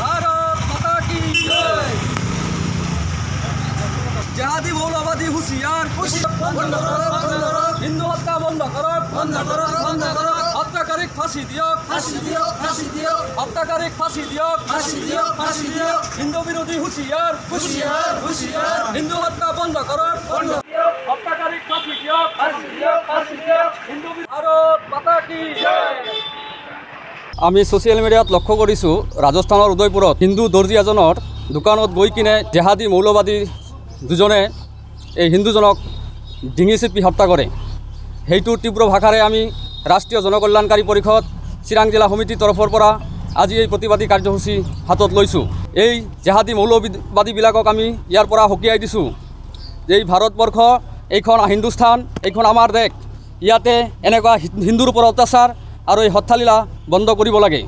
ভারত মাতা কি জাহাদি, মৌলবাদী, হুশিয়ার হিন্দু হত্যা বন্ধ করক বন্ধ করক বন্ধ করক হত্যাকারী ফাঁসি দিয়ক ফাঁসি দিয়ক ফাঁসি দিয়ক হত্যাকারী ফাঁসি দিয়ক ফাঁসি দিয়ক ফাঁসি দিয়ক হিন্দু বিরোধী হুশিয়ার হুশিয়ার হুশিয়ার, হিন্দু হত্যা বন্ধ করক বন্ধ হত্যাকারী ফাঁসি দিয়ক ফাঁসি দিয়ক ফাঁসি দিয়ক হিন্দু ভারত মাতা কি আমি ছ'চিয়েল মিডিয়াত লক্ষ্য কৰিছোঁ ৰাজস্থানৰ উদয়পুৰত হিন্দু দৰ্জী এজনৰ দোকানত গৈ কিনে জেহাদী মৌলবাদী দুজনে এই হিন্দুজনক ডিঙি চেপি হত্যা কৰে। সেইটো তীব্ৰ ভাষাৰে আমি ৰাষ্ট্ৰীয় জনকল্যাণকাৰী পৰিষদ চিৰাং জিলা সমিতিৰ তৰফৰ পৰা আজি এই প্ৰতিবাদী কাৰ্যসূচী হাতত লৈছোঁ। এই জেহাদী মৌলবাদীবিলাকক আমি ইয়াৰ পৰা সকীয়াই দিছোঁ যে এই ভাৰতবৰ্ষ এইখন হিন্দুস্থান এইখন আমাৰ দেশ। ইয়াতে এনেকুৱা হিন্দুৰ ওপৰত অত্যাচাৰ আৰু এই হত্যালীলা বন্ধ কৰিব লাগে।